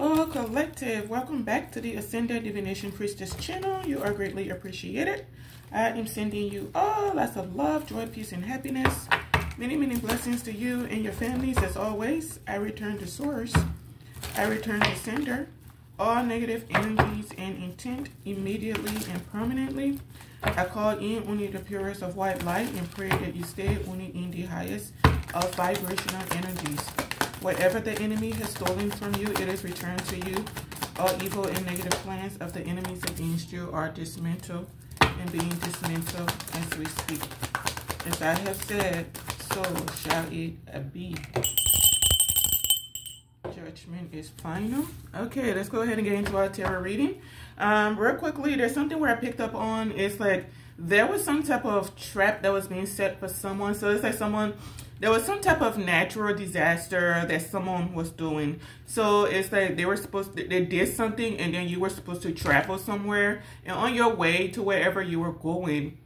Hello, collective. Welcome back to the Ascended Divination Priestess channel. You are greatly appreciated. I am sending you all lots of love, joy, peace, and happiness. Many, many blessings to you and your families. As always, I return to source. I return to sender. All negative energies and intent immediately and permanently. I call in only the purest of white light and pray that you stay only in the highest of vibrational energies. Whatever the enemy has stolen from you, it is returned to you. All evil and negative plans of the enemies against you are dismantled and being dismantled as we speak. As I have said, so shall it be. Judgment is final. Okay, let's go ahead and get into our tarot reading. Um, real quickly, there's something where I picked up on. It's like there was some type of trap that was being set for someone. So it's like someone there was some type of natural disaster that someone was doing. So it's like they were supposed to, they did something and then you were supposed to travel somewhere. And on your way to wherever you were going,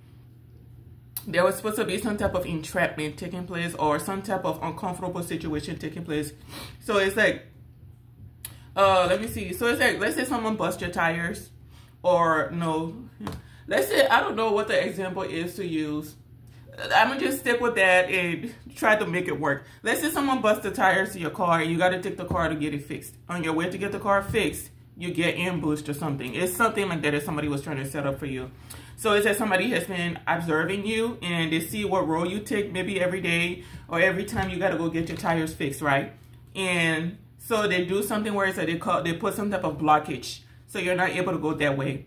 there was supposed to be some type of entrapment taking place or some type of uncomfortable situation taking place. So it's like, uh, let me see. So it's like, let's say someone bust your tires or no, let's say, I don't know what the example is to use I'm gonna just stick with that and try to make it work. Let's say someone busts the tires to your car and you gotta take the car to get it fixed. On your way to get the car fixed, you get ambushed or something. It's something like that if somebody was trying to set up for you. So it's that somebody has been observing you and they see what role you take maybe every day or every time you gotta go get your tires fixed, right? And so they do something where it's like they call they put some type of blockage. So you're not able to go that way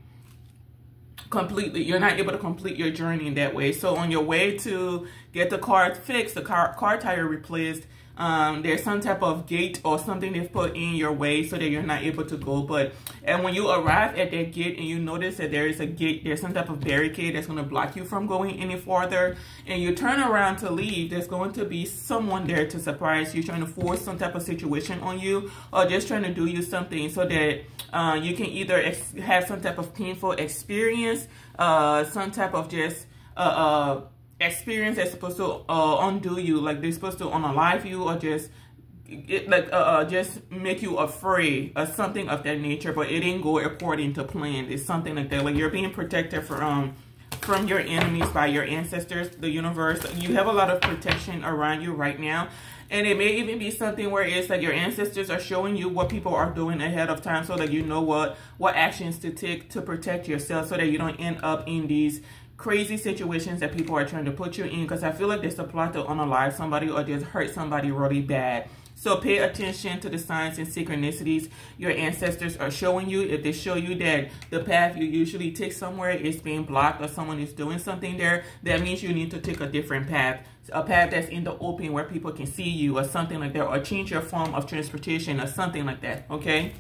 completely you're not able to complete your journey in that way. So on your way to get the car fixed the car car tire replaced um, there's some type of gate or something they've put in your way so that you're not able to go. But and when you arrive at that gate and you notice that there is a gate, there's some type of barricade that's going to block you from going any farther, and you turn around to leave, there's going to be someone there to surprise you, trying to force some type of situation on you, or just trying to do you something so that uh, you can either have some type of painful experience, uh, some type of just uh, uh experience that's supposed to uh, undo you, like they're supposed to unalive you or just it, like uh, uh, just make you afraid or something of that nature, but it didn't go according to plan. It's something like that. Like you're being protected from um, from your enemies by your ancestors, the universe. You have a lot of protection around you right now. And it may even be something where it's like your ancestors are showing you what people are doing ahead of time so that you know what, what actions to take to protect yourself so that you don't end up in these crazy situations that people are trying to put you in because I feel like there's a plot to unalive somebody or just hurt somebody really bad. So pay attention to the signs and synchronicities your ancestors are showing you. If they show you that the path you usually take somewhere is being blocked or someone is doing something there, that means you need to take a different path. A path that's in the open where people can see you or something like that or change your form of transportation or something like that, okay?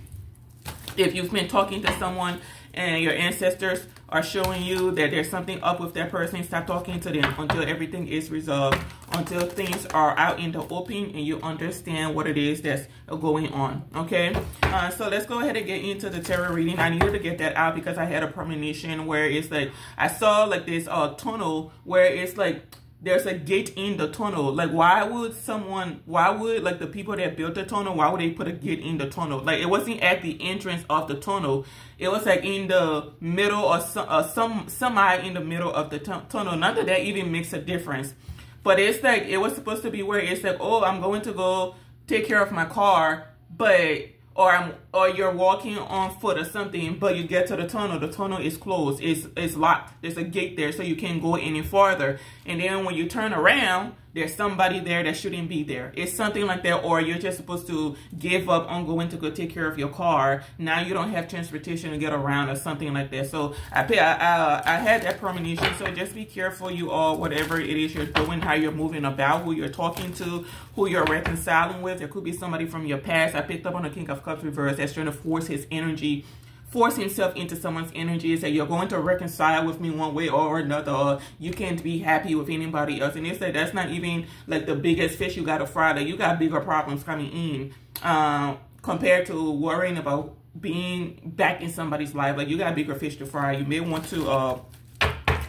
If you've been talking to someone and your ancestors are showing you that there's something up with that person, stop talking to them until everything is resolved, until things are out in the open and you understand what it is that's going on, okay? Uh, so let's go ahead and get into the tarot reading. I needed to get that out because I had a premonition where it's like, I saw like this uh, tunnel where it's like, there's a gate in the tunnel. Like, why would someone, why would, like, the people that built the tunnel, why would they put a gate in the tunnel? Like, it wasn't at the entrance of the tunnel. It was, like, in the middle or some, uh, some semi in the middle of the tunnel. Not that that even makes a difference. But it's, like, it was supposed to be where it's, like, oh, I'm going to go take care of my car, but or I'm, or you're walking on foot or something, but you get to the tunnel, the tunnel is closed, it's, it's locked, there's a gate there so you can't go any farther. And then when you turn around, there's somebody there that shouldn't be there. It's something like that, or you're just supposed to give up on going to go take care of your car. Now you don't have transportation to get around or something like that. So I pay, I, I, I had that premonition. So just be careful, you all, whatever it is you're doing, how you're moving about, who you're talking to, who you're reconciling with. There could be somebody from your past. I picked up on the King of Cups reverse that's trying to force his energy force himself into someone's energy and say you're going to reconcile with me one way or another. Or you can't be happy with anybody else. And they say that's not even like the biggest fish you got to fry. That you got bigger problems coming in um, compared to worrying about being back in somebody's life. Like you got bigger fish to fry. You may want to uh,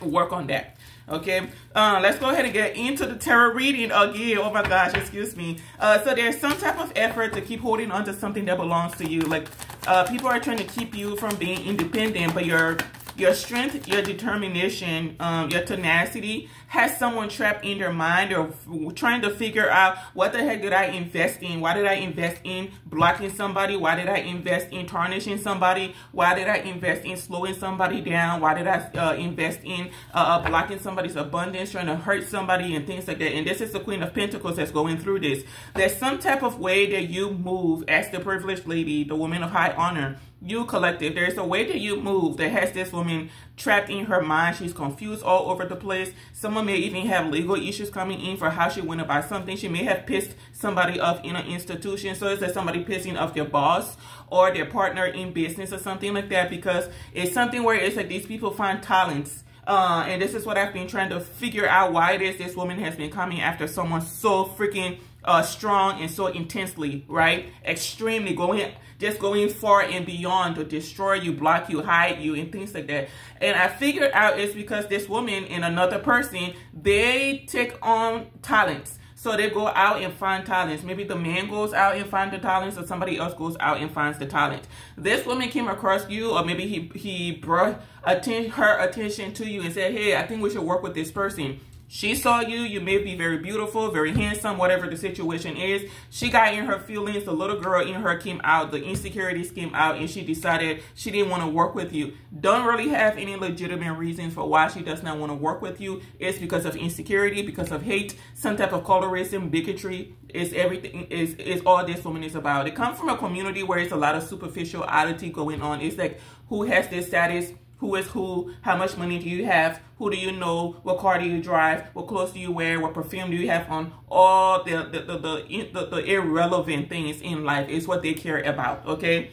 work on that. Okay, uh, let's go ahead and get into the tarot reading again. Oh my gosh, excuse me. Uh, so there's some type of effort to keep holding on to something that belongs to you. Like uh, people are trying to keep you from being independent, but you're your strength, your determination, um, your tenacity has someone trapped in their mind or trying to figure out what the heck did I invest in? Why did I invest in blocking somebody? Why did I invest in tarnishing somebody? Why did I invest in slowing somebody down? Why did I uh, invest in uh, uh, blocking somebody's abundance, trying to hurt somebody and things like that? And this is the Queen of Pentacles that's going through this. There's some type of way that you move as the privileged lady, the woman of high honor, you collective. There's a way that you move that has this woman trapped in her mind. She's confused all over the place. Someone may even have legal issues coming in for how she went about something. She may have pissed somebody off in an institution. So it's like somebody pissing off their boss or their partner in business or something like that? Because it's something where it's like these people find talents. Uh, and this is what I've been trying to figure out why it is this woman has been coming after someone so freaking uh, strong and so intensely, right? Extremely going, just going far and beyond to destroy you, block you, hide you, and things like that. And I figured out it's because this woman and another person, they take on talents. So they go out and find talents. Maybe the man goes out and finds the talents or somebody else goes out and finds the talent. This woman came across you or maybe he, he brought atten her attention to you and said, hey, I think we should work with this person. She saw you. You may be very beautiful, very handsome, whatever the situation is. She got in her feelings. The little girl in her came out. The insecurities came out and she decided she didn't want to work with you. Don't really have any legitimate reasons for why she does not want to work with you. It's because of insecurity, because of hate, some type of colorism, bigotry. It's everything is is all this woman is about. It comes from a community where it's a lot of superficiality going on. It's like who has this status who is who, how much money do you have, who do you know, what car do you drive, what clothes do you wear, what perfume do you have on, all the the, the, the, the, the irrelevant things in life is what they care about, okay?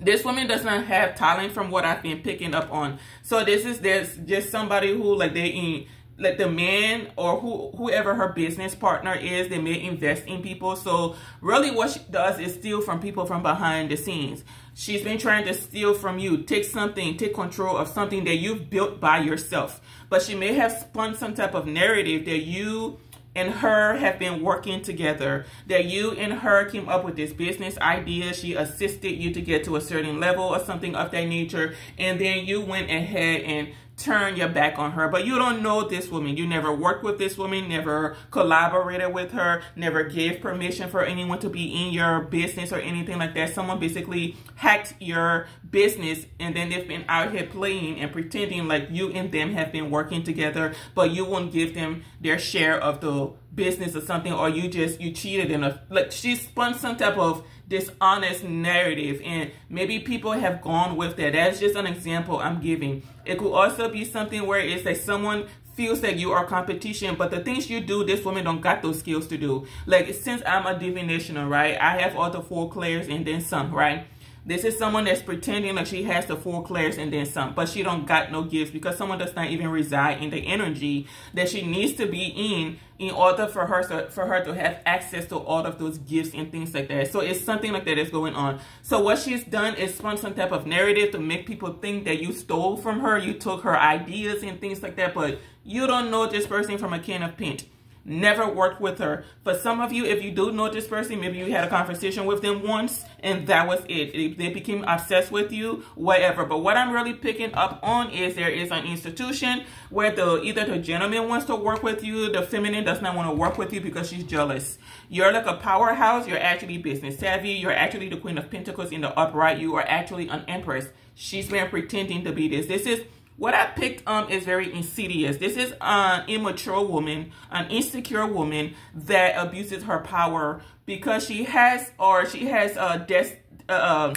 This woman does not have talent from what I've been picking up on. So this is there's just somebody who like they in like the man or who whoever her business partner is, they may invest in people. So really what she does is steal from people from behind the scenes. She's been trying to steal from you, take something, take control of something that you've built by yourself. But she may have spun some type of narrative that you and her have been working together. That you and her came up with this business idea. She assisted you to get to a certain level or something of that nature. And then you went ahead and turn your back on her. But you don't know this woman. You never worked with this woman, never collaborated with her, never gave permission for anyone to be in your business or anything like that. Someone basically hacked your business and then they've been out here playing and pretending like you and them have been working together, but you won't give them their share of the business or something, or you just, you cheated in a, like she spun some type of dishonest narrative and maybe people have gone with that. That's just an example I'm giving. It could also be something where it's like someone feels that you are competition, but the things you do, this woman don't got those skills to do. Like since I'm a divinational, right? I have all the four clairs and then some, right? This is someone that's pretending like she has the four clairs and then some, but she don't got no gifts because someone does not even reside in the energy that she needs to be in in order for her to, for her to have access to all of those gifts and things like that. So it's something like that is going on. So what she's done is spun some type of narrative to make people think that you stole from her, you took her ideas and things like that, but you don't know this person from a can of paint never worked with her. For some of you, if you do know this person, maybe you had a conversation with them once and that was it. They became obsessed with you, whatever. But what I'm really picking up on is there is an institution where the either the gentleman wants to work with you, the feminine does not want to work with you because she's jealous. You're like a powerhouse. You're actually business savvy. You're actually the queen of pentacles in the upright. You are actually an empress. She's been pretending to be this. This is what I picked um is very insidious. This is an immature woman, an insecure woman that abuses her power because she has or she has a des uh, um,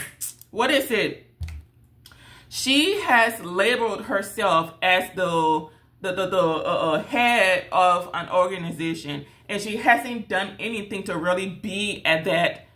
what is it? She has labeled herself as the the the, the uh, uh, head of an organization, and she hasn't done anything to really be at that,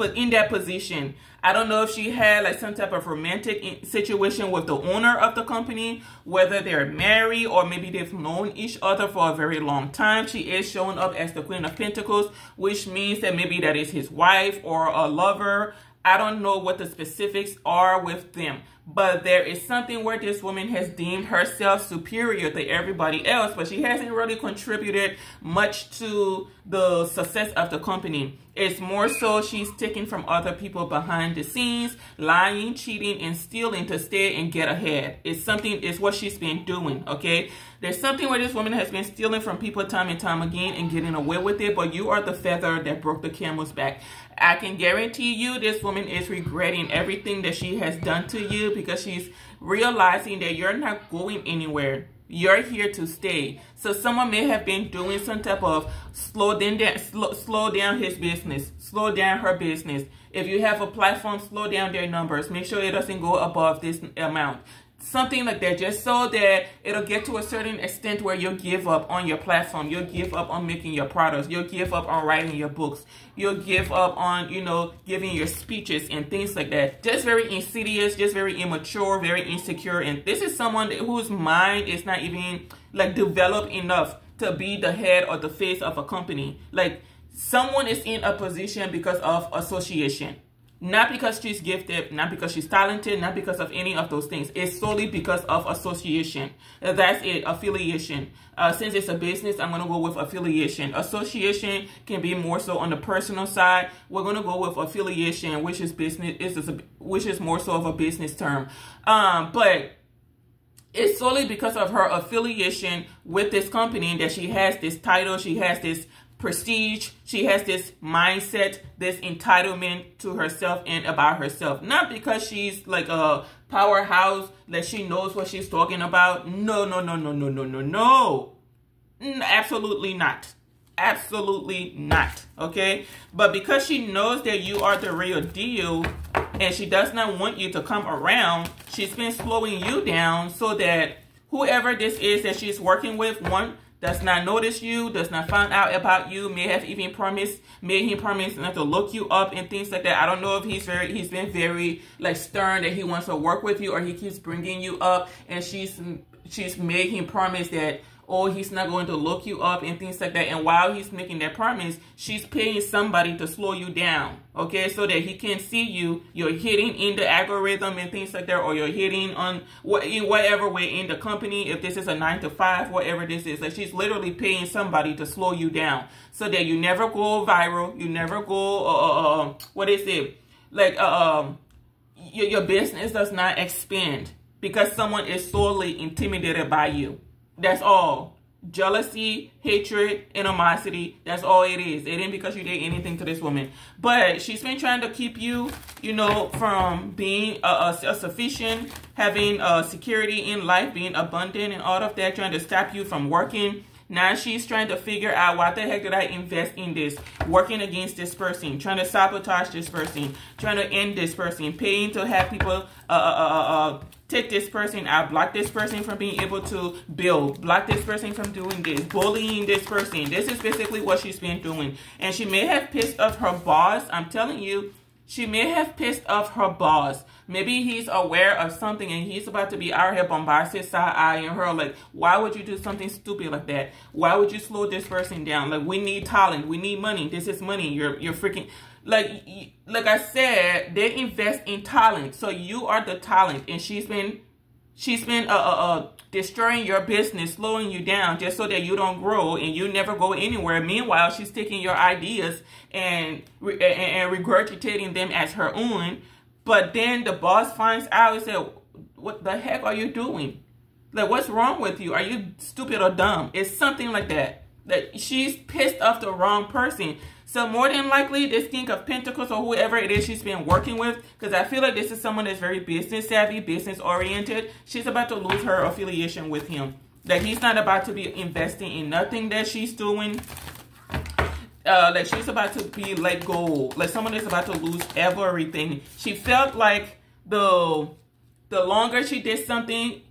but in that position. I don't know if she had like some type of romantic situation with the owner of the company, whether they're married or maybe they've known each other for a very long time. She is showing up as the Queen of Pentacles, which means that maybe that is his wife or a lover. I don't know what the specifics are with them, but there is something where this woman has deemed herself superior to everybody else, but she hasn't really contributed much to the success of the company. It's more so she's taking from other people behind the scenes, lying, cheating, and stealing to stay and get ahead. It's something, it's what she's been doing, okay? There's something where this woman has been stealing from people time and time again and getting away with it, but you are the feather that broke the camel's back. I can guarantee you this woman is regretting everything that she has done to you because she's realizing that you're not going anywhere. You're here to stay. So someone may have been doing some type of slow down, slow, slow down his business, slow down her business. If you have a platform, slow down their numbers. Make sure it doesn't go above this amount something like that just so that it'll get to a certain extent where you'll give up on your platform you'll give up on making your products you'll give up on writing your books you'll give up on you know giving your speeches and things like that. Just very insidious just very immature very insecure and this is someone whose mind is not even like developed enough to be the head or the face of a company. Like someone is in a position because of association not because she's gifted, not because she's talented, not because of any of those things. It's solely because of association. That's it, affiliation. Uh, since it's a business, I'm going to go with affiliation. Association can be more so on the personal side. We're going to go with affiliation, which is business, is a, which is more so of a business term. Um, but it's solely because of her affiliation with this company that she has this title, she has this prestige. She has this mindset, this entitlement to herself and about herself. Not because she's like a powerhouse, that she knows what she's talking about. No, no, no, no, no, no, no, no. Absolutely not. Absolutely not. Okay? But because she knows that you are the real deal and she does not want you to come around, she's been slowing you down so that whoever this is that she's working with, one, does not notice you, does not find out about you, may have even promised, made him promise not to look you up and things like that. I don't know if he's very, he's been very like stern that he wants to work with you or he keeps bringing you up and she's, she's him promise that or he's not going to look you up and things like that. And while he's making that promise, she's paying somebody to slow you down, okay, so that he can see you. You're hitting in the algorithm and things like that, or you're hitting on in whatever way in the company. If this is a nine to five, whatever this is, like she's literally paying somebody to slow you down, so that you never go viral, you never go. Uh, uh, uh what is it? Like uh, um, your your business does not expand because someone is sorely intimidated by you. That's all. Jealousy, hatred, animosity. That's all it is. It ain't because you did anything to this woman. But she's been trying to keep you, you know, from being a, a, a sufficient, having a security in life, being abundant and all of that, trying to stop you from working now she's trying to figure out what the heck did I invest in this? Working against this person, trying to sabotage this person, trying to end this person, paying to have people uh, uh, uh, uh, take this person out, block this person from being able to build, block this person from doing this, bullying this person. This is basically what she's been doing. And she may have pissed off her boss. I'm telling you, she may have pissed off her boss. Maybe he's aware of something and he's about to be out here bombasted side eyeing her. Like, why would you do something stupid like that? Why would you slow this person down? Like, we need talent. We need money. This is money. You're you're freaking like like I said, they invest in talent. So you are the talent, and she's been she's been uh, uh, uh destroying your business, slowing you down just so that you don't grow and you never go anywhere. Meanwhile, she's taking your ideas and, and, and regurgitating them as her own. But then the boss finds out and said, what the heck are you doing? Like, what's wrong with you? Are you stupid or dumb? It's something like that. That she's pissed off the wrong person. So more than likely, this King of Pentacles or whoever it is she's been working with, because I feel like this is someone that's very business savvy, business oriented. She's about to lose her affiliation with him. That he's not about to be investing in nothing that she's doing. Uh, like she's about to be let go. Like someone is about to lose everything. She felt like the the longer she did something,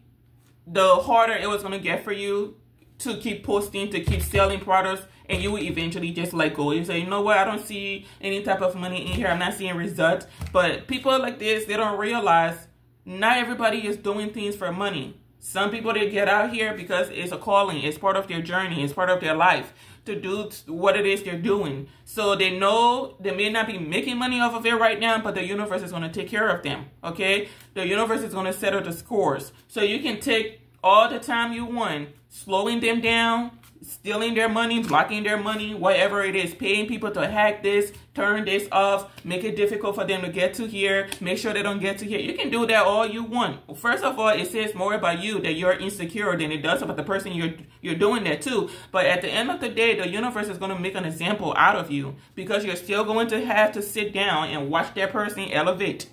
the harder it was gonna get for you to keep posting, to keep selling products and you will eventually just let go. You say, you know what, I don't see any type of money in here. I'm not seeing results. But people like this, they don't realize not everybody is doing things for money. Some people, they get out here because it's a calling. It's part of their journey. It's part of their life. to do what it is they're doing. So they know they may not be making money off of it right now, but the universe is going to take care of them. Okay? The universe is going to settle the scores. So you can take all the time you want, slowing them down, stealing their money, blocking their money, whatever it is, paying people to hack this, turn this off, make it difficult for them to get to here, make sure they don't get to here. You can do that all you want. First of all, it says more about you that you're insecure than it does about the person you're you're doing that to. But at the end of the day, the universe is going to make an example out of you because you're still going to have to sit down and watch that person elevate.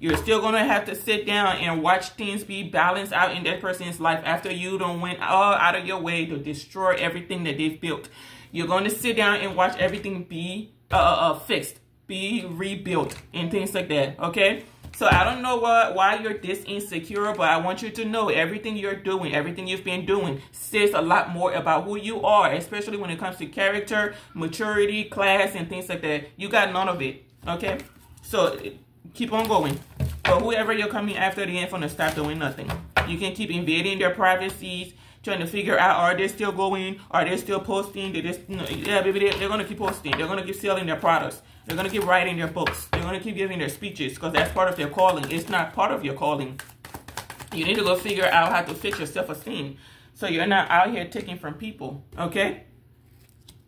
You're still going to have to sit down and watch things be balanced out in that person's life after you don't went all out of your way to destroy everything that they've built. You're going to sit down and watch everything be uh, uh, uh, fixed, be rebuilt, and things like that, okay? So I don't know what, why you're this insecure, but I want you to know everything you're doing, everything you've been doing says a lot more about who you are, especially when it comes to character, maturity, class, and things like that. You got none of it, okay? So keep on going. But whoever you're coming after, they ain't gonna stop doing nothing. You can keep invading their privacies, trying to figure out are they still going, are they still posting? They just, yeah, baby, they, they're gonna keep posting. They're gonna keep selling their products. They're gonna keep writing their books. They're gonna keep giving their speeches because that's part of their calling. It's not part of your calling. You need to go figure out how to fix your self-esteem so you're not out here taking from people. Okay.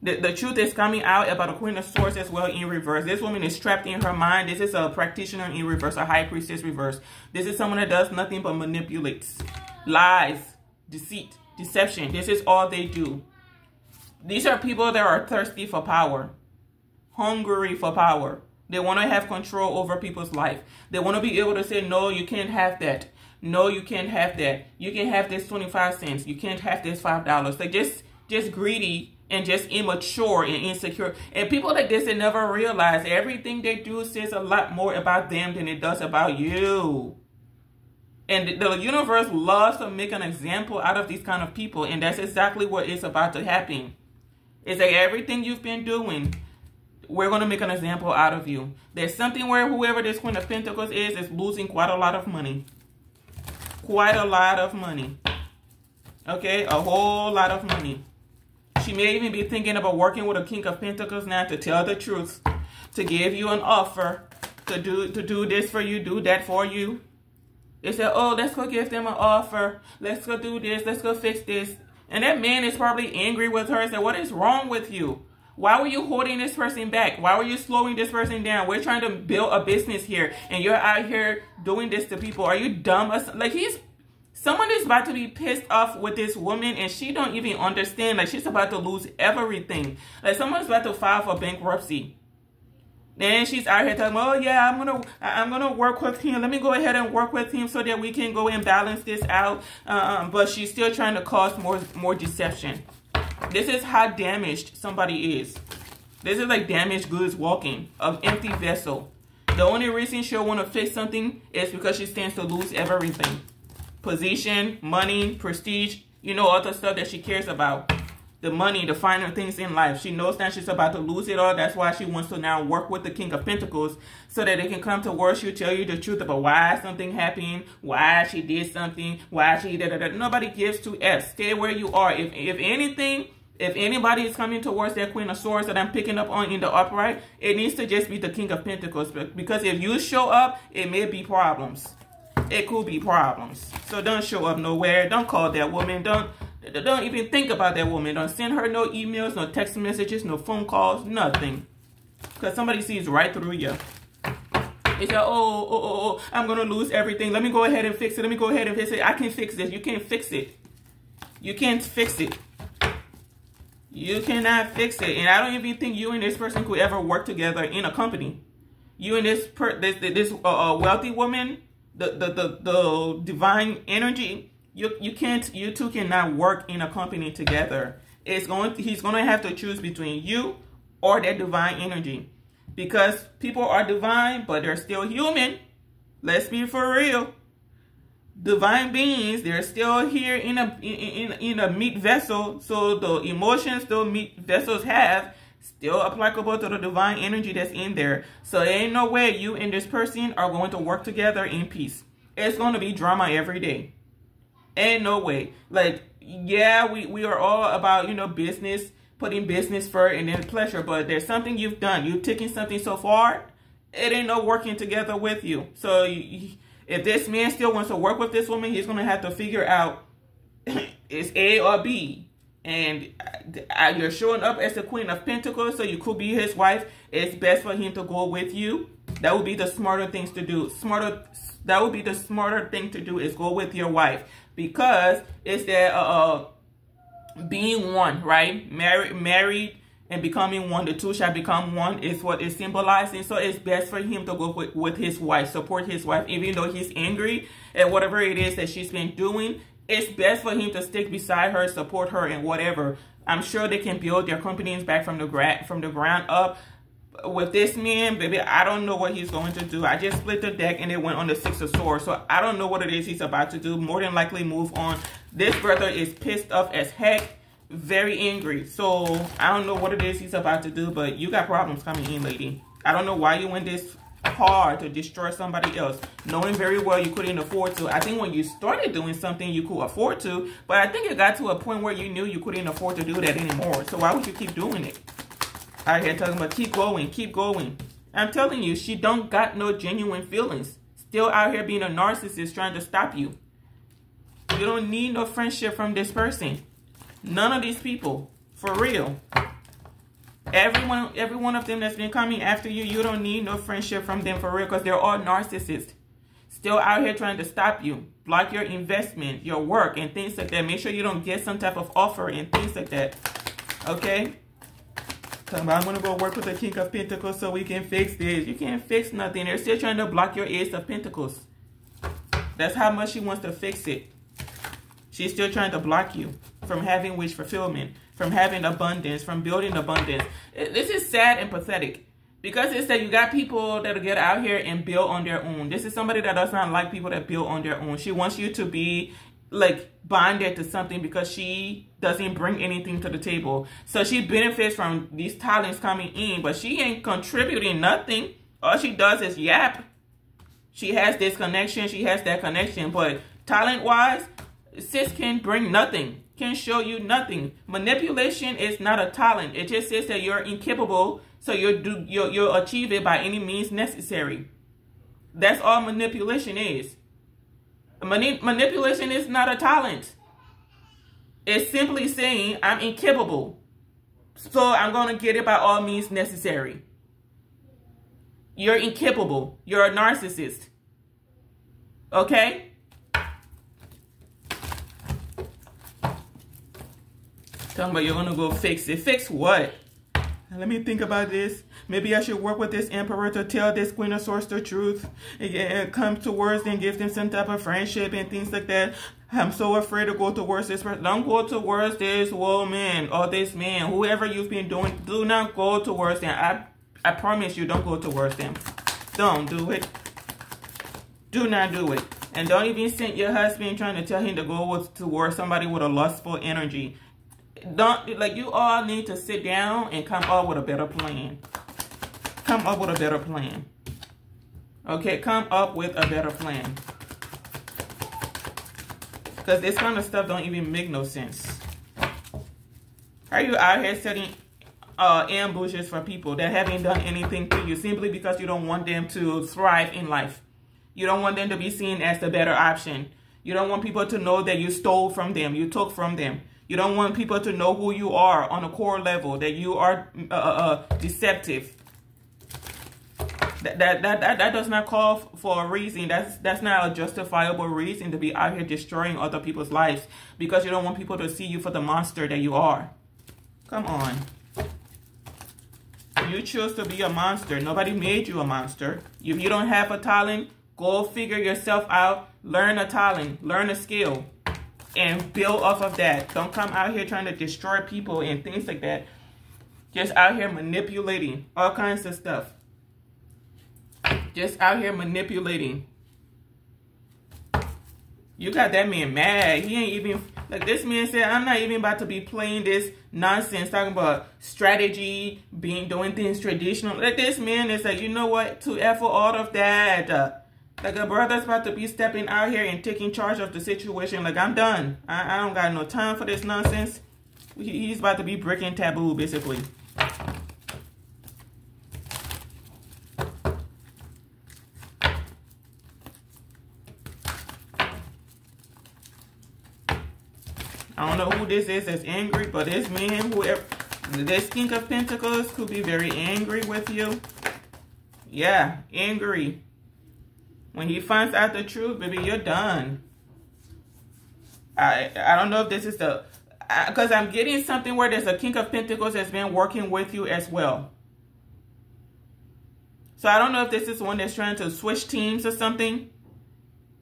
The, the truth is coming out about a Queen of Swords as well in reverse. This woman is trapped in her mind. This is a practitioner in reverse, a high priestess reverse. This is someone that does nothing but manipulates, lies, deceit, deception. This is all they do. These are people that are thirsty for power, hungry for power. They want to have control over people's life. They want to be able to say, no, you can't have that. No, you can't have that. You can have this 25 cents. You can't have this $5. Like just, just greedy and just immature and insecure. And people like this, they never realize everything they do says a lot more about them than it does about you. And the universe loves to make an example out of these kind of people. And that's exactly what is about to happen. It's like everything you've been doing, we're going to make an example out of you. There's something where whoever this Queen of Pentacles is, is losing quite a lot of money. Quite a lot of money. Okay? A whole lot of money. She may even be thinking about working with a King of Pentacles now to tell the truth, to give you an offer, to do to do this for you, do that for you. They said, oh, let's go give them an offer. Let's go do this. Let's go fix this. And that man is probably angry with her and said, what is wrong with you? Why were you holding this person back? Why were you slowing this person down? We're trying to build a business here and you're out here doing this to people. Are you dumb? Like he's Someone is about to be pissed off with this woman and she don't even understand. Like she's about to lose everything. Like someone's about to file for bankruptcy. Then she's out here telling, "Oh yeah, I'm gonna, I'm gonna work with him. Let me go ahead and work with him so that we can go and balance this out." Um, but she's still trying to cause more, more deception. This is how damaged somebody is. This is like damaged goods walking, of empty vessel. The only reason she'll want to fix something is because she stands to lose everything position, money, prestige, you know, all the stuff that she cares about. The money, the finer things in life. She knows that she's about to lose it all. That's why she wants to now work with the King of Pentacles so that they can come towards you, tell you the truth about why something happened, why she did something, why she did it. Nobody gives two F's. Stay where you are. If, if anything, if anybody is coming towards that Queen of Swords that I'm picking up on in the upright, it needs to just be the King of Pentacles. Because if you show up, it may be problems it could be problems. So don't show up nowhere. Don't call that woman. Don't don't even think about that woman. Don't send her no emails, no text messages, no phone calls, nothing. Because somebody sees right through you. They say, oh, oh, oh, oh, I'm going to lose everything. Let me go ahead and fix it. Let me go ahead and fix it. I can fix this. You can't fix it. You can't fix it. You cannot fix it. And I don't even think you and this person could ever work together in a company. You and this per this, this uh, wealthy woman the, the, the, the divine energy, you, you can't, you two cannot work in a company together. It's going, to, he's going to have to choose between you or that divine energy. Because people are divine, but they're still human. Let's be for real. Divine beings, they're still here in a in, in, in a meat vessel. So the emotions the meat vessels have still applicable to the divine energy that's in there. So there ain't no way you and this person are going to work together in peace. It's going to be drama every day. Ain't no way. Like, yeah, we, we are all about, you know, business, putting business first and then pleasure. But there's something you've done. You've taken something so far, it ain't no working together with you. So if this man still wants to work with this woman, he's going to have to figure out it's A or B. And uh, you're showing up as the Queen of Pentacles, so you could be his wife. It's best for him to go with you. That would be the smarter things to do. Smarter. That would be the smarter thing to do is go with your wife because it's that uh, uh being one, right? Married, married and becoming one. The two shall become one is what is symbolizing. So it's best for him to go with, with his wife, support his wife, even though he's angry at whatever it is that she's been doing. It's best for him to stick beside her, support her, and whatever. I'm sure they can build their companies back from the gra from the ground up. With this man, baby, I don't know what he's going to do. I just split the deck and it went on the Six of Swords. So I don't know what it is he's about to do. More than likely move on. This brother is pissed off as heck very angry. So I don't know what it is he's about to do, but you got problems coming in, lady. I don't know why you went this hard to destroy somebody else, knowing very well you couldn't afford to. I think when you started doing something, you could afford to, but I think it got to a point where you knew you couldn't afford to do that anymore. So why would you keep doing it? Out here talking about keep going, keep going. I'm telling you, she don't got no genuine feelings. Still out here being a narcissist trying to stop you. You don't need no friendship from this person. None of these people, for real. Everyone, every one of them that's been coming after you, you don't need no friendship from them for real because they're all narcissists. Still out here trying to stop you, block your investment, your work, and things like that. Make sure you don't get some type of offer and things like that. Okay? I'm going to go work with the King of Pentacles so we can fix this. You can't fix nothing. They're still trying to block your Ace of Pentacles. That's how much she wants to fix it. She's still trying to block you from having wish fulfillment, from having abundance, from building abundance. This is sad and pathetic because it's said you got people that'll get out here and build on their own. This is somebody that does not like people that build on their own. She wants you to be like bonded to something because she doesn't bring anything to the table. So she benefits from these talents coming in, but she ain't contributing nothing. All she does is yap. She has this connection, she has that connection, but talent-wise, sis can bring nothing, can show you nothing. Manipulation is not a talent. It just says that you're incapable, so you'll, do you you achieve it by any means necessary. That's all manipulation is. Mani manipulation is not a talent. It's simply saying I'm incapable. So I'm going to get it by all means necessary. You're incapable. You're a narcissist. Okay? Talking you're gonna go fix it. Fix what? Let me think about this. Maybe I should work with this emperor to tell this queen of swords the truth. And come towards and give them some type of friendship and things like that. I'm so afraid to go towards this person. Don't go towards this woman or this man. Whoever you've been doing, do not go towards them. I, I promise you, don't go towards them. Don't do it. Do not do it. And don't even send your husband trying to tell him to go with, towards somebody with a lustful energy don't like you all need to sit down and come up with a better plan. Come up with a better plan. Okay, come up with a better plan. Because this kind of stuff don't even make no sense. Are you out here setting uh, ambushes for people that haven't done anything to you simply because you don't want them to thrive in life? You don't want them to be seen as the better option. You don't want people to know that you stole from them, you took from them. You don't want people to know who you are on a core level, that you are uh, uh, uh, deceptive. That, that, that, that, that does not call for a reason. That's, that's not a justifiable reason to be out here destroying other people's lives because you don't want people to see you for the monster that you are. Come on. You choose to be a monster. Nobody made you a monster. If you don't have a talent, go figure yourself out. Learn a talent. Learn a skill and build off of that. Don't come out here trying to destroy people and things like that. Just out here manipulating all kinds of stuff. Just out here manipulating. You got that man mad. He ain't even, like this man said, I'm not even about to be playing this nonsense, talking about strategy, being, doing things traditional. Like this man is like, you know what, to F all of that. Uh, like a brother's about to be stepping out here and taking charge of the situation. Like I'm done. I, I don't got no time for this nonsense. He's about to be breaking taboo, basically. I don't know who this is that's angry, but this man, whoever, this King of Pentacles could be very angry with you. Yeah, angry. When he finds out the truth, baby, you're done. I I don't know if this is the because I'm getting something where there's a King of Pentacles that's been working with you as well. So I don't know if this is one that's trying to switch teams or something.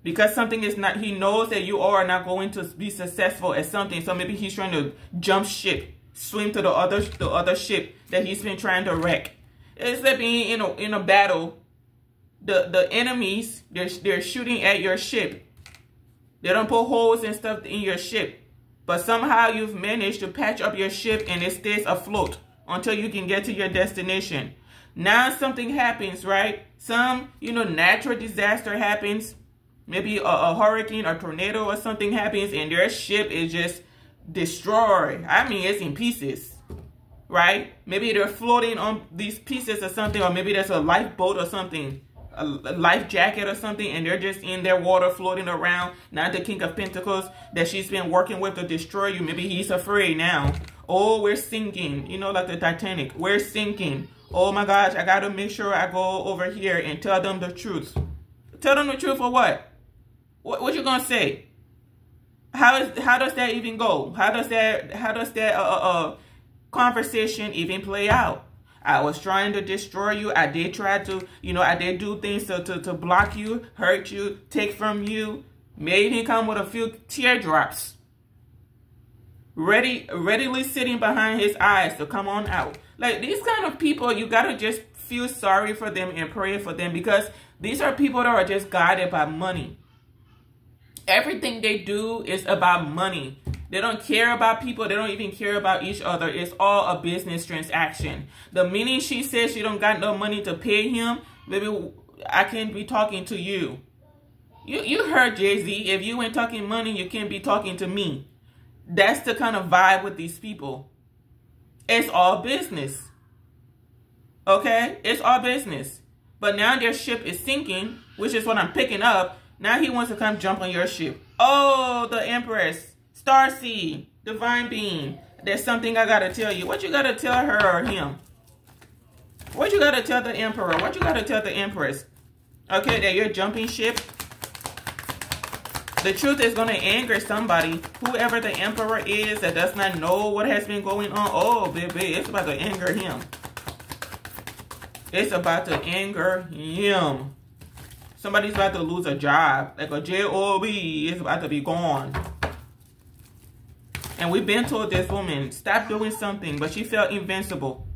Because something is not, he knows that you are not going to be successful at something. So maybe he's trying to jump ship, swim to the other the other ship that he's been trying to wreck. It's like being in a in a battle. The the enemies they're they're shooting at your ship. They don't put holes and stuff in your ship. But somehow you've managed to patch up your ship and it stays afloat until you can get to your destination. Now something happens, right? Some, you know, natural disaster happens maybe a, a hurricane or tornado or something happens and their ship is just destroyed. I mean, it's in pieces, right? Maybe they're floating on these pieces or something, or maybe there's a lifeboat or something, life jacket or something, and they're just in their water floating around. Not the King of Pentacles that she's been working with to destroy you. Maybe he's afraid now. Oh, we're sinking. You know, like the Titanic. We're sinking. Oh my gosh, I gotta make sure I go over here and tell them the truth. Tell them the truth for what? What, what you gonna say? How is how does that even go? How does that how does that uh, uh, uh, conversation even play out? I was trying to destroy you. I did try to, you know, I did do things to, to, to block you, hurt you, take from you. Maybe come with a few teardrops. Ready, readily sitting behind his eyes to come on out. Like these kind of people, you gotta just feel sorry for them and pray for them because these are people that are just guided by money everything they do is about money. They don't care about people. They don't even care about each other. It's all a business transaction. The minute she says she don't got no money to pay him, maybe I can't be talking to you. You you heard Jay-Z. If you ain't talking money, you can't be talking to me. That's the kind of vibe with these people. It's all business. Okay? It's all business. But now their ship is sinking, which is what I'm picking up now he wants to come jump on your ship. Oh, the Empress, Star Seed, Divine Being. There's something I gotta tell you. What you gotta tell her or him? What you gotta tell the Emperor? What you gotta tell the Empress? Okay, that you're jumping ship. The truth is gonna anger somebody. Whoever the Emperor is that does not know what has been going on. Oh, baby, it's about to anger him. It's about to anger him. Somebody's about to lose a job. Like a job is about to be gone. And we've been told this woman, stop doing something, but she felt invincible.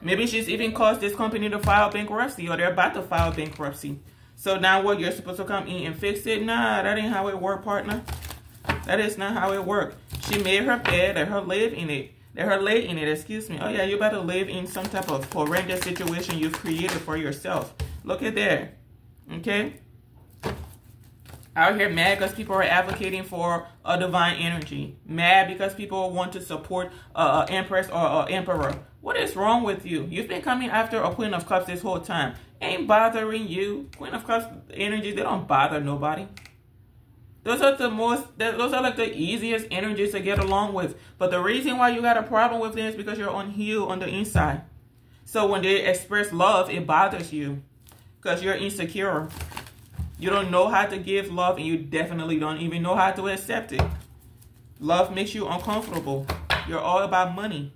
Maybe she's even caused this company to file bankruptcy or they're about to file bankruptcy. So now what, you're supposed to come in and fix it? Nah, that ain't how it work, partner. That is not how it work. She made her bed, let her live in it. Let her lay in it, excuse me. Oh yeah, you better live in some type of horrendous situation you've created for yourself. Look at there. Okay? Out here mad because people are advocating for a divine energy. Mad because people want to support a, empress or a emperor. What is wrong with you? You've been coming after a queen of cups this whole time. Ain't bothering you. Queen of cups energy, they don't bother nobody. Those are the most, those are like the easiest energies to get along with. But the reason why you got a problem with them is because you're unhealed on the inside. So when they express love, it bothers you because you're insecure. You don't know how to give love and you definitely don't even know how to accept it. Love makes you uncomfortable. You're all about money.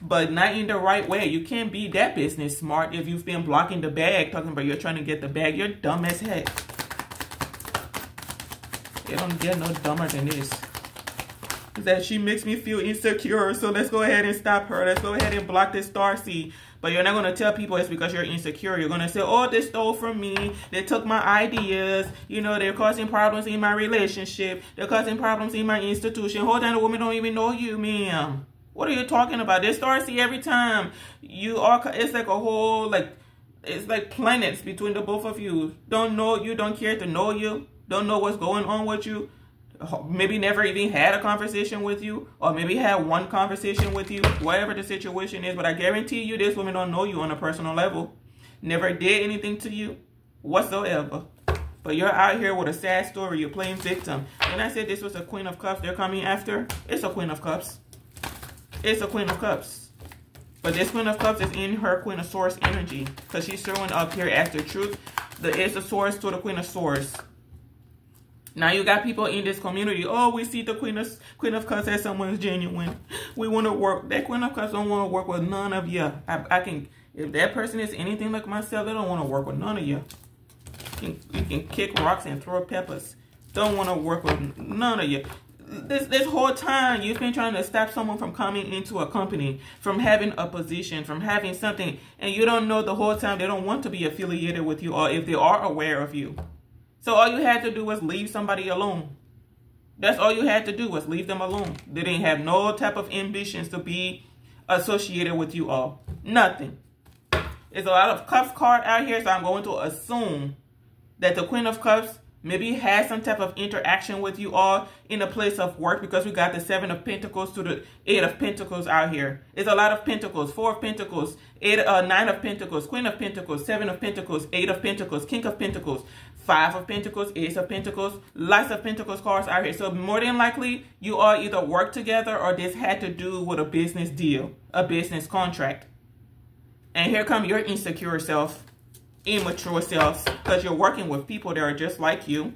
But not in the right way. You can't be that business smart if you've been blocking the bag, talking about you're trying to get the bag. You're dumb as heck. You don't get no dumber than this. That she makes me feel insecure, so let's go ahead and stop her. Let's go ahead and block this star seed. But you're not going to tell people it's because you're insecure. You're going to say, oh, they stole from me. They took my ideas. You know, they're causing problems in my relationship. They're causing problems in my institution. Hold on, the woman don't even know you, ma'am. What are you talking about? They start see every time. You are, it's like a whole, like, it's like planets between the both of you. Don't know you, don't care to know you. Don't know what's going on with you. Maybe never even had a conversation with you, or maybe had one conversation with you, whatever the situation is. But I guarantee you, this woman don't know you on a personal level, never did anything to you whatsoever. But you're out here with a sad story. You're playing victim. When I said this was a Queen of Cups they're coming after, it's a Queen of Cups. It's a Queen of Cups. But this Queen of Cups is in her Queen of Swords energy. Because she's showing up here the truth. The Ace of Swords to the Queen of Swords. Now you got people in this community. Oh, we see the Queen of Queen of Cups as someone's genuine. We want to work. That Queen of Cups don't want to work with none of you. I, I can. If that person is anything like myself, they don't want to work with none of you. You can, you can kick rocks and throw peppers. Don't want to work with none of you. This this whole time you've been trying to stop someone from coming into a company, from having a position, from having something, and you don't know the whole time they don't want to be affiliated with you, or if they are aware of you. So all you had to do was leave somebody alone. That's all you had to do was leave them alone. They didn't have no type of ambitions to be associated with you all. Nothing. There's a lot of cups card out here, so I'm going to assume that the Queen of Cups maybe has some type of interaction with you all in a place of work because we got the Seven of Pentacles to the Eight of Pentacles out here. It's a lot of Pentacles, Four of Pentacles, eight, uh, Nine of Pentacles, Queen of Pentacles, Seven of Pentacles, Eight of Pentacles, King of Pentacles, Five of Pentacles, Ace of Pentacles, lots of Pentacles cards out here. So more than likely, you all either work together or this had to do with a business deal, a business contract. And here come your insecure self, immature self, because you're working with people that are just like you,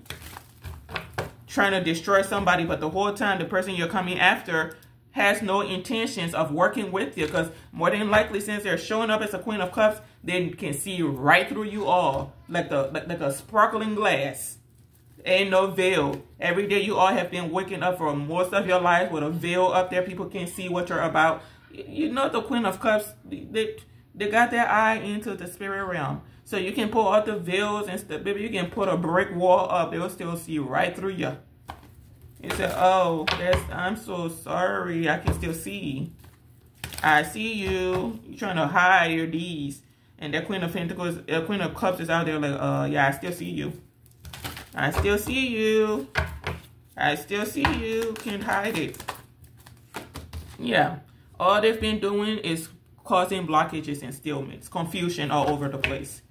trying to destroy somebody, but the whole time the person you're coming after has no intentions of working with you because more than likely since they're showing up as a queen of cups they can see right through you all like the like, like a sparkling glass ain't no veil every day you all have been waking up for most of your life with a veil up there people can see what you're about you know the queen of cups they they got their eye into the spirit realm so you can pull out the veils and stuff baby you can put a brick wall up they'll still see right through you he said, oh, that's, I'm so sorry. I can still see. I see you. You're trying to hide your deeds. And that Queen of Pentacles, uh, Queen of Cups is out there like, uh, yeah, I still see you. I still see you. I still see you. Can't hide it. Yeah. All they've been doing is causing blockages and stalemates, confusion all over the place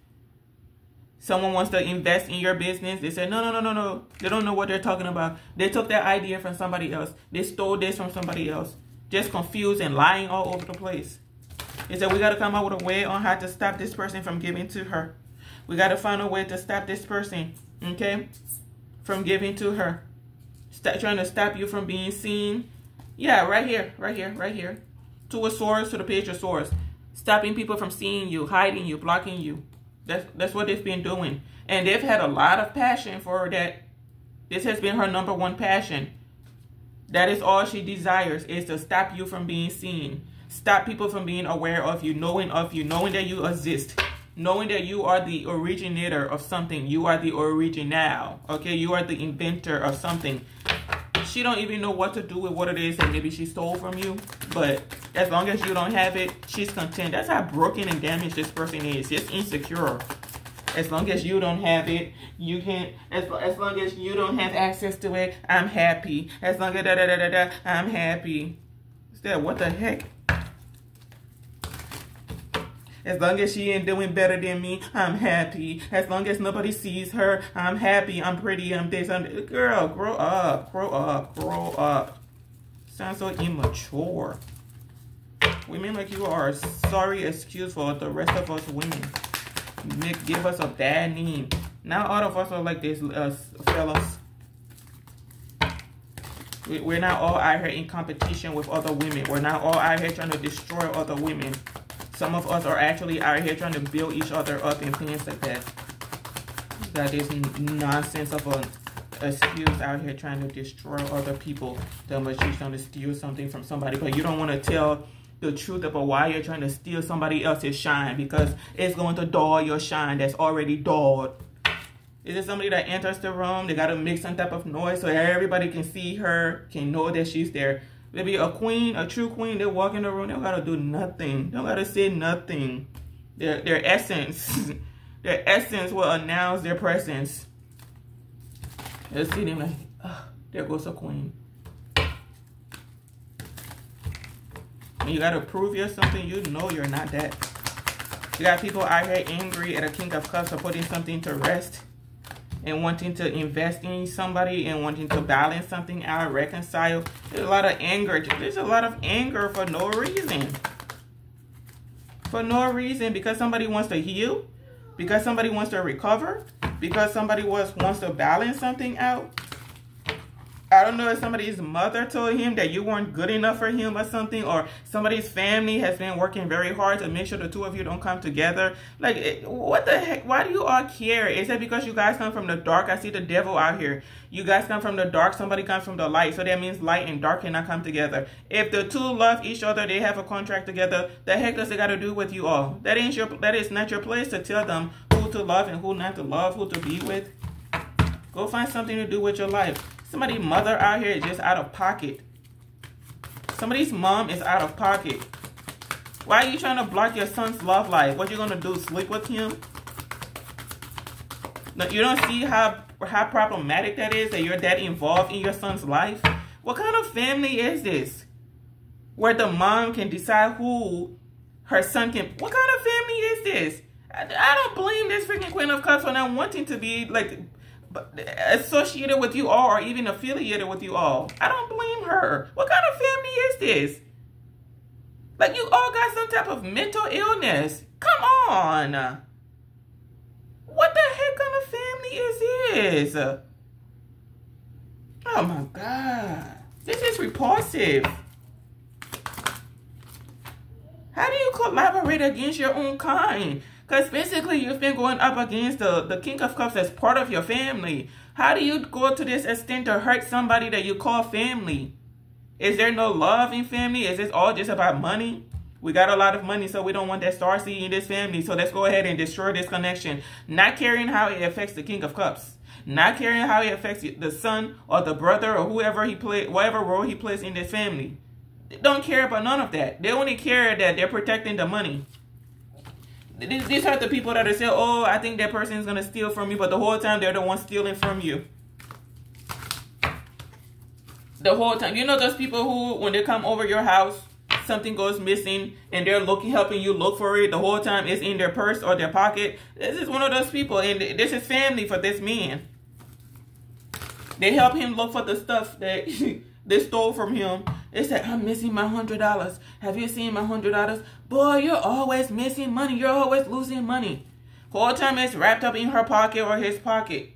someone wants to invest in your business, they say, no, no, no, no, no. They don't know what they're talking about. They took that idea from somebody else. They stole this from somebody else. Just confused and lying all over the place. They said, we got to come up with a way on how to stop this person from giving to her. We got to find a way to stop this person, okay, from giving to her. Stop trying to stop you from being seen. Yeah, right here, right here, right here. Two of Swords, to the page of swords. Stopping people from seeing you, hiding you, blocking you. That's that's what they've been doing. And they've had a lot of passion for that. This has been her number one passion. That is all she desires is to stop you from being seen. Stop people from being aware of you, knowing of you, knowing that you exist. Knowing that you are the originator of something. You are the original. Okay, you are the inventor of something she don't even know what to do with what it is that maybe she stole from you. But as long as you don't have it, she's content. That's how broken and damaged this person is. Just insecure. As long as you don't have it, you can. As as long as you don't have access to it, I'm happy. As long as da da da da da, I'm happy. Instead, what the heck? As long as she ain't doing better than me, I'm happy. As long as nobody sees her, I'm happy. I'm pretty. I'm this. I'm. Girl, grow up. Grow up. Grow up. Sounds so immature. Women like you are a sorry excuse for the rest of us women. Make, give us a bad name. Now all of us are like this, uh, fellas. We're not all out here in competition with other women. We're not all out here trying to destroy other women. Some of us are actually out here trying to build each other up and things like that. That is nonsense of an excuse out here trying to destroy other people. That much you're trying to steal something from somebody, but you don't want to tell the truth about why you're trying to steal somebody else's shine because it's going to dull your shine that's already dulled. Is it somebody that enters the room? They got to make some type of noise so everybody can see her, can know that she's there. Maybe a queen, a true queen, they walk in the room, they don't gotta do nothing. They don't gotta say nothing. Their their essence, their essence will announce their presence. They'll see them like, oh, There goes a queen. When you gotta prove you're something, you know you're not that. You got people out here angry at a King of Cups for putting something to rest and wanting to invest in somebody and wanting to balance something out, reconcile. There's a lot of anger. There's a lot of anger for no reason. For no reason. Because somebody wants to heal. Because somebody wants to recover. Because somebody was wants to balance something out. I don't know if somebody's mother told him that you weren't good enough for him or something, or somebody's family has been working very hard to make sure the two of you don't come together. Like, what the heck? Why do you all care? Is it because you guys come from the dark? I see the devil out here. You guys come from the dark, somebody comes from the light. So that means light and dark cannot come together. If the two love each other, they have a contract together, the heck does it got to do with you all? That ain't your, that is not your place to tell them who to love and who not to love, who to be with. Go find something to do with your life. Somebody's mother out here is just out of pocket. Somebody's mom is out of pocket. Why are you trying to block your son's love life? What you gonna do? Sleep with him? No, you don't see how how problematic that is that you're that involved in your son's life. What kind of family is this? Where the mom can decide who her son can. What kind of family is this? I, I don't blame this freaking Queen of Cups for not wanting to be like associated with you all or even affiliated with you all. I don't blame her. What kind of family is this? Like you all got some type of mental illness. Come on. What the heck kind of family is this? Oh my God. This is repulsive. How do you collaborate against your own kind? Because basically you've been going up against the, the King of Cups as part of your family. How do you go to this extent to hurt somebody that you call family? Is there no love in family? Is this all just about money? We got a lot of money, so we don't want that star seed in this family. So let's go ahead and destroy this connection. Not caring how it affects the King of Cups. Not caring how it affects the son or the brother or whoever he play, whatever role he plays in this family. They don't care about none of that. They only care that they're protecting the money these are the people that are saying, oh, I think that person is going to steal from you, but the whole time they're the one stealing from you. The whole time. You know those people who, when they come over your house, something goes missing and they're looking, helping you look for it the whole time it's in their purse or their pocket. This is one of those people and this is family for this man. They help him look for the stuff that they stole from him. They said, I'm missing my $100. Have you seen my $100? Boy, you're always missing money. You're always losing money. Whole time it's wrapped up in her pocket or his pocket.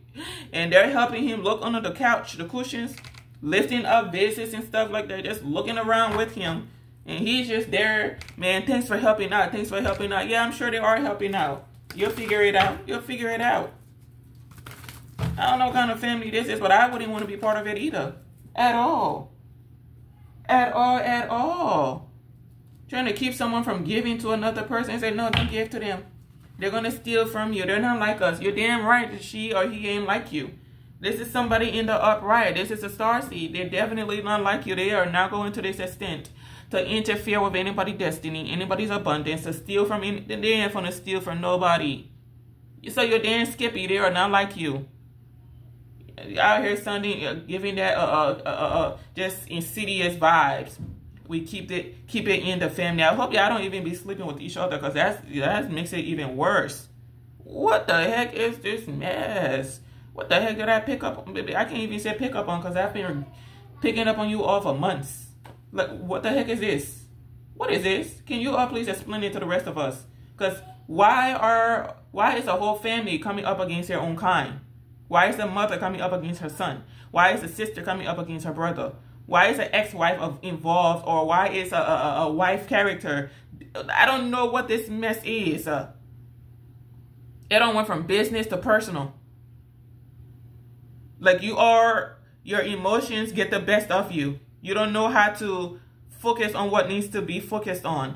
And they're helping him look under the couch, the cushions, lifting up vases and stuff like that. Just looking around with him. And he's just there. Man, thanks for helping out. Thanks for helping out. Yeah, I'm sure they are helping out. You'll figure it out. You'll figure it out. I don't know what kind of family this is, but I wouldn't want to be part of it either. At all. At all, at all. Trying to keep someone from giving to another person and say, no, don't give to them. They're going to steal from you. They're not like us. You're damn right that she or he ain't like you. This is somebody in the upright. This is a star seed. They're definitely not like you. They are not going to this extent to interfere with anybody's destiny, anybody's abundance, to steal from any, they ain't going to steal from nobody. So you're damn skippy. They are not like you out here Sunday uh, giving that uh, uh, uh, uh, just insidious vibes. We keep it keep it in the family. I hope y'all don't even be sleeping with each other because that's that makes it even worse. What the heck is this mess? What the heck did I pick up? Baby, I can't even say pick up on because I've been picking up on you all for months. Like, what the heck is this? What is this? Can you all please explain it to the rest of us? Because why are why is a whole family coming up against their own kind? Why is the mother coming up against her son? Why is the sister coming up against her brother? Why is an ex-wife involved? Or why is a, a, a, wife character? I don't know what this mess is. Uh, it don't went from business to personal. Like you are, your emotions get the best of you. You don't know how to focus on what needs to be focused on.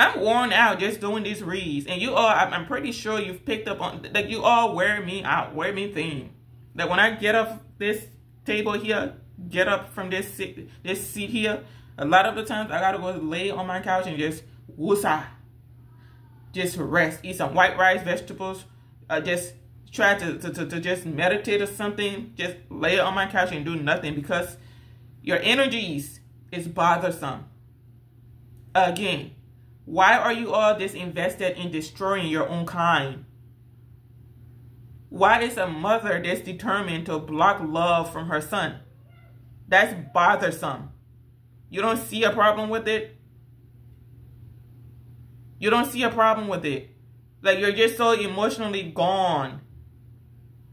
I'm worn out just doing these reads. And you all, I'm pretty sure you've picked up on, that you all wear me out, wear me thin. That when I get off this table here, get up from this seat, this seat here, a lot of the times I gotta go lay on my couch and just woosah. Just rest, eat some white rice, vegetables, uh, just try to, to, to just meditate or something, just lay on my couch and do nothing because your energies is bothersome. Again, why are you all this invested in destroying your own kind? Why is a mother this determined to block love from her son? That's bothersome. You don't see a problem with it? You don't see a problem with it. Like you're just so emotionally gone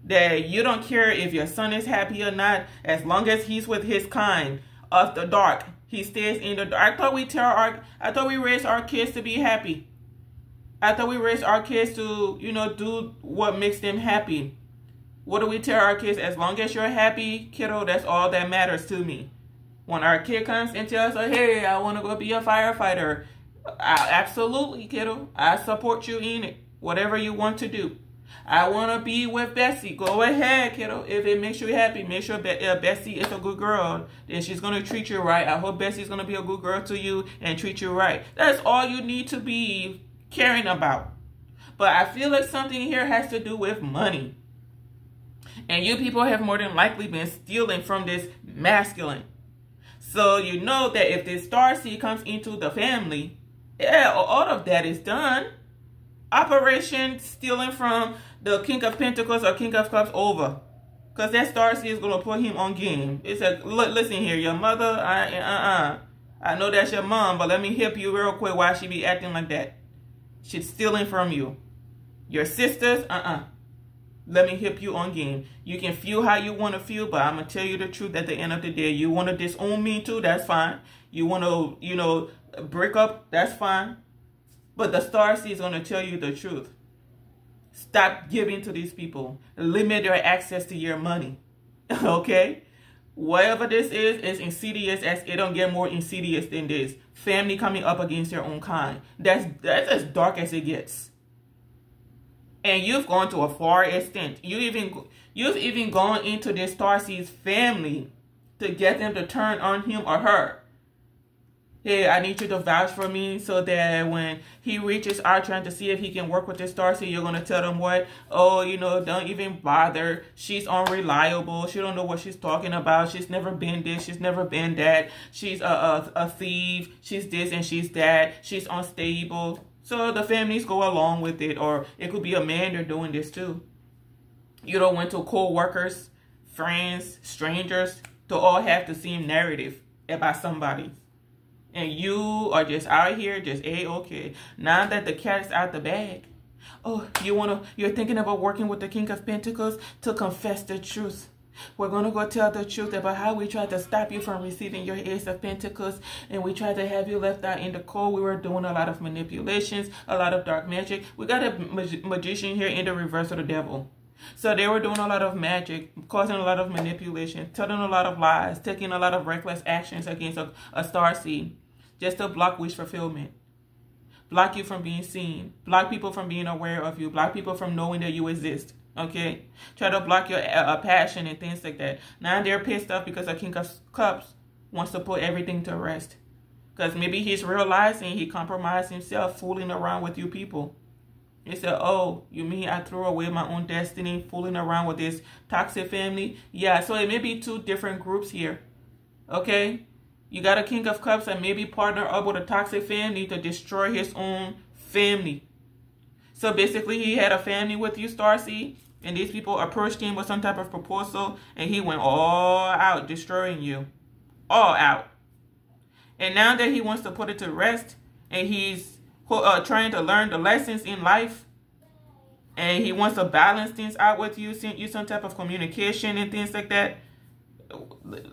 that you don't care if your son is happy or not as long as he's with his kind of the dark. He stays in the dark. I thought we tell our I thought we raised our kids to be happy. I thought we raised our kids to, you know, do what makes them happy. What do we tell our kids? As long as you're happy, kiddo, that's all that matters to me. When our kid comes and tells us, hey, I want to go be a firefighter. I, absolutely, kiddo. I support you in it. Whatever you want to do. I want to be with Bessie. Go ahead, kiddo. If it makes you happy, make sure Be uh, Bessie is a good girl. Then she's going to treat you right. I hope Bessie's going to be a good girl to you and treat you right. That's all you need to be caring about. But I feel like something here has to do with money. And you people have more than likely been stealing from this masculine. So you know that if this star seed comes into the family, yeah, all of that is done. Operation stealing from the King of Pentacles or King of Cups over. Because that star seed is going to put him on game. It's a, look, listen here, your mother, I, uh-uh. I know that's your mom, but let me help you real quick why she be acting like that. She's stealing from you. Your sisters, uh-uh. Let me help you on game. You can feel how you want to feel, but I'm going to tell you the truth at the end of the day. You want to disown me too, that's fine. You want to, you know, break up, that's fine. But the star seed is going to tell you the truth. Stop giving to these people. Limit their access to your money. okay? Whatever this is, is insidious as it don't get more insidious than this family coming up against their own kind. That's that's as dark as it gets. And you've gone to a far extent. You even you've even gone into this Starseed's family to get them to turn on him or her hey, I need you to vouch for me so that when he reaches out trying to see if he can work with this star seed, you're going to tell them what? Oh, you know, don't even bother. She's unreliable. She don't know what she's talking about. She's never been this. She's never been that. She's a, a, a thief. She's this and she's that. She's unstable. So the families go along with it. Or it could be a man they're doing this too. You don't want to co-workers, friends, strangers to all have the same narrative about somebody and you are just out here just a-okay. Now that the cat's out the bag, oh, you wanna, you're thinking about working with the King of Pentacles to confess the truth. We're going to go tell the truth about how we tried to stop you from receiving your Ace of Pentacles and we tried to have you left out in the cold. We were doing a lot of manipulations, a lot of dark magic. We got a mag magician here in the reverse of the devil. So they were doing a lot of magic, causing a lot of manipulation, telling a lot of lies, taking a lot of reckless actions against a, a star seed just to block wish fulfillment. Block you from being seen. Block people from being aware of you. Block people from knowing that you exist. Okay? Try to block your uh, passion and things like that. Now they're pissed off because the King of Cups wants to put everything to rest. Because maybe he's realizing he compromised himself fooling around with you people. He said, oh, you mean I threw away my own destiny fooling around with this toxic family? Yeah, so it may be two different groups here. Okay? You got a King of Cups and maybe partner up with a toxic family to destroy his own family. So basically, he had a family with you, Starseed, and these people approached him with some type of proposal, and he went all out, destroying you. All out. And now that he wants to put it to rest, and he's uh, trying to learn the lessons in life, and he wants to balance things out with you, send you some type of communication and things like that,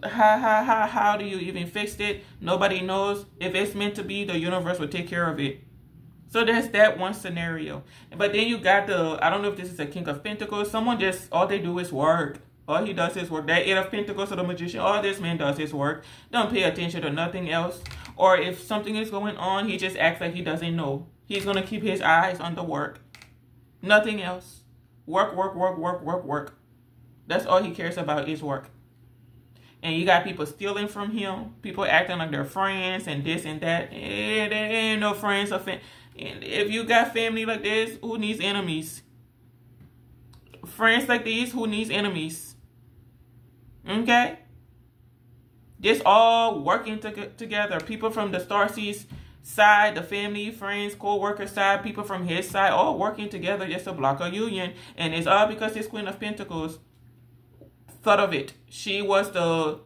how, how, how, how do you even fix it? Nobody knows. If it's meant to be, the universe will take care of it. So there's that one scenario. But then you got the, I don't know if this is a King of Pentacles. Someone just, all they do is work. All he does is work. That Eight of Pentacles or the Magician, all this man does is work. Don't pay attention to nothing else. Or if something is going on, he just acts like he doesn't know. He's going to keep his eyes on the work. Nothing else. Work, work, work, work, work, work. That's all he cares about is work and you got people stealing from him, people acting like they're friends and this and that. And there ain't no friends or fam- and if you got family like this, who needs enemies? friends like these who needs enemies. Okay? Just all working to together. People from the Starseeds side, the family, friends, co-worker side, people from his side, all working together just to block a union. And it's all because this Queen of Pentacles thought of it. She was the, uh,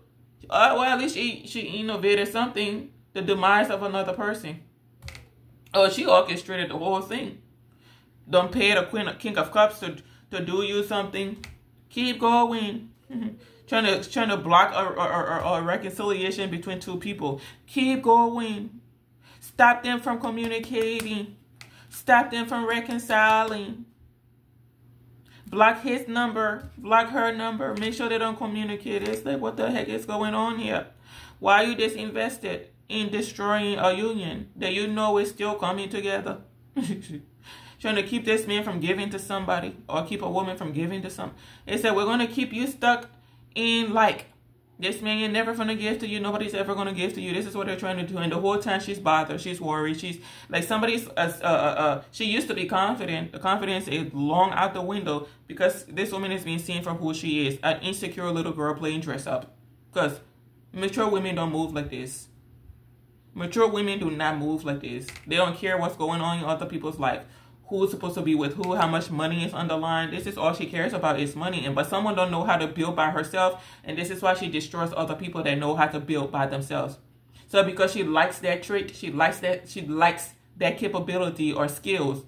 well, at least she, she innovated something, the demise of another person. Oh, she orchestrated the whole thing. Don't pay the Queen, King of Cups to, to do you something. Keep going. trying to trying to block a, a, a, a reconciliation between two people. Keep going. Stop them from communicating. Stop them from reconciling. Block his number. Block her number. Make sure they don't communicate. It's like, what the heck is going on here? Why you disinvested in destroying a union that you know is still coming together? Trying to keep this man from giving to somebody or keep a woman from giving to some. They said, we're going to keep you stuck in like this man you're never gonna give to you. Nobody's ever gonna give to you. This is what they're trying to do. And the whole time she's bothered, she's worried. She's like somebody's. Uh, uh, uh, she used to be confident. The confidence is long out the window because this woman is being seen for who she is, an insecure little girl playing dress up. Because mature women don't move like this. Mature women do not move like this. They don't care what's going on in other people's life who's supposed to be with who, how much money is underlined. This is all she cares about is money. And but someone don't know how to build by herself, and this is why she destroys other people that know how to build by themselves. So because she likes that trick, she likes that she likes that capability or skills.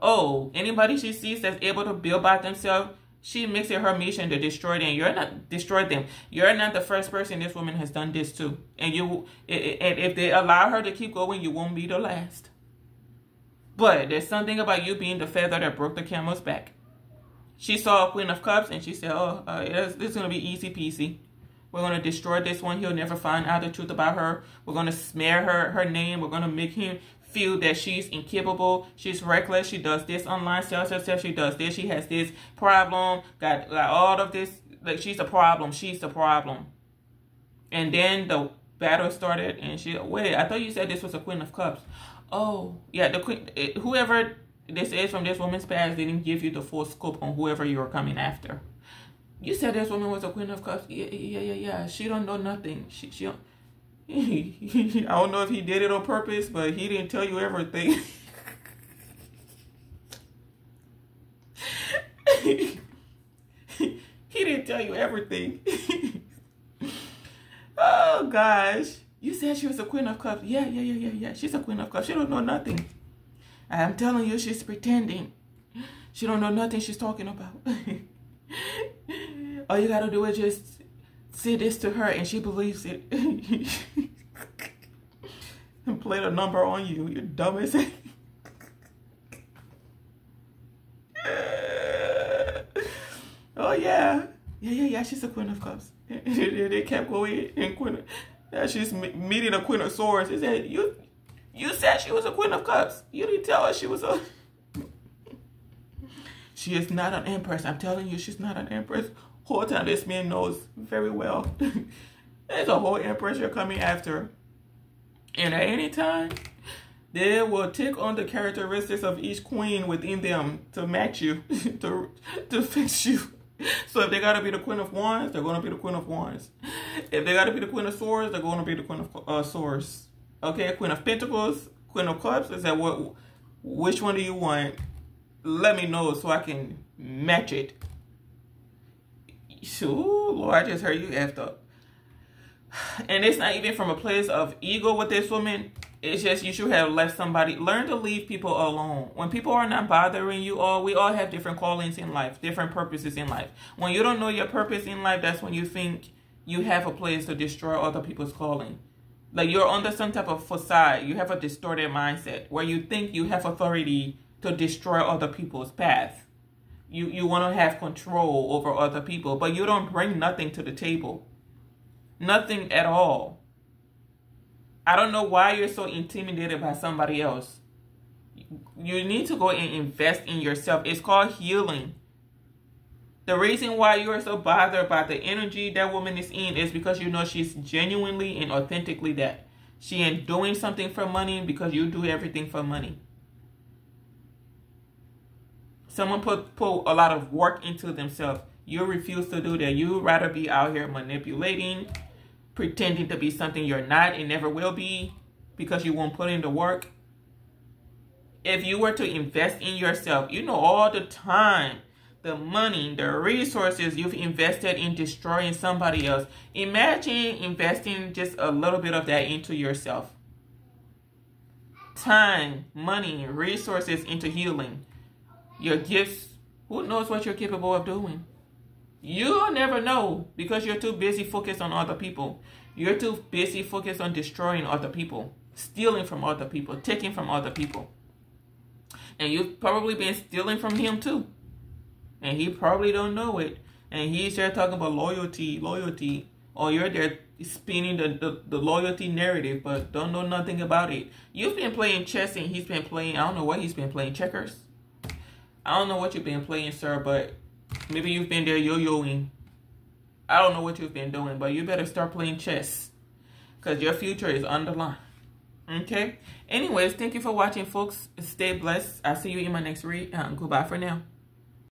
Oh, anybody she sees that's able to build by themselves, she makes it her mission to destroy them. You're not destroy them. You're not the first person this woman has done this to. And you and if they allow her to keep going, you won't be the last. But there's something about you being the feather that broke the camel's back. She saw a Queen of Cups and she said, oh, uh, this is going to be easy peasy. We're going to destroy this one. He'll never find out the truth about her. We're going to smear her, her name. We're going to make him feel that she's incapable. She's reckless. She does this online, sells herself. She does this. She has this problem. Got, got all of this. Like, she's a problem. She's the problem. And then the battle started and she, wait, I thought you said this was a Queen of Cups. Oh, yeah, the queen, eh, whoever this is from this woman's past didn't give you the full scope on whoever you were coming after. You said this woman was a queen of cups. Yeah, yeah, yeah, yeah. She don't know nothing. She, she don't, I don't know if he did it on purpose, but he didn't tell you everything. he didn't tell you everything. oh gosh. You said she was a queen of cups. Yeah, yeah, yeah, yeah, yeah. She's a queen of cups. She don't know nothing. I'm telling you, she's pretending. She don't know nothing she's talking about. All you gotta do is just say this to her and she believes it. and play the number on you. You're dumb as oh yeah. Yeah, yeah, yeah. She's a queen of cups. they kept going and queen that she's meeting a queen of swords. He said, you, you said she was a queen of cups. You didn't tell her she was a... she is not an empress. I'm telling you, she's not an empress. Whole time this man knows very well. There's a whole empress you're coming after. And at any time, they will take on the characteristics of each queen within them to match you, to, to fix you. So if they gotta be the Queen of Wands, they're gonna be the Queen of Wands. If they gotta be the Queen of Swords, they're gonna be the Queen of uh, Swords. Okay, Queen of Pentacles, Queen of Cups. Is that what? Which one do you want? Let me know so I can match it. Ooh, Lord, I just heard you effed up. And it's not even from a place of ego with this woman. It's just you should have left somebody. Learn to leave people alone. When people are not bothering you all, we all have different callings in life, different purposes in life. When you don't know your purpose in life, that's when you think you have a place to destroy other people's calling. Like you're under some type of facade. You have a distorted mindset where you think you have authority to destroy other people's path. You you want to have control over other people, but you don't bring nothing to the table. Nothing at all. I don't know why you're so intimidated by somebody else. You need to go and invest in yourself. It's called healing. The reason why you are so bothered by the energy that woman is in is because you know she's genuinely and authentically that. She ain't doing something for money because you do everything for money. Someone put, put a lot of work into themselves. You refuse to do that. You rather be out here manipulating, pretending to be something you're not and never will be because you won't put in the work. If you were to invest in yourself, you know all the time, the money, the resources you've invested in destroying somebody else. Imagine investing just a little bit of that into yourself. Time, money, resources into healing. Your gifts, who knows what you're capable of doing? You'll never know because you're too busy focused on other people. You're too busy focused on destroying other people, stealing from other people, taking from other people. And you've probably been stealing from him too. And he probably don't know it. And he's there talking about loyalty, loyalty. Or you're there spinning the, the, the loyalty narrative, but don't know nothing about it. You've been playing chess and he's been playing, I don't know what he's been playing, checkers. I don't know what you've been playing, sir, but Maybe you've been there yo-yoing. I don't know what you've been doing, but you better start playing chess. Because your future is on the line. Okay? Anyways, thank you for watching, folks. Stay blessed. I'll see you in my next read. Um, goodbye for now.